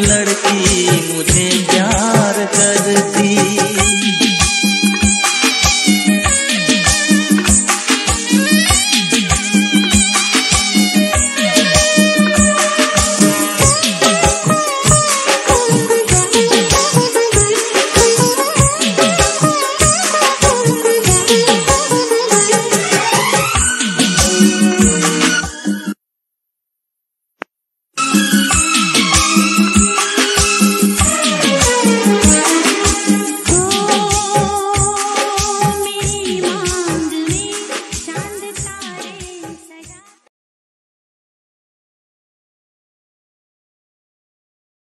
लड़की मुझे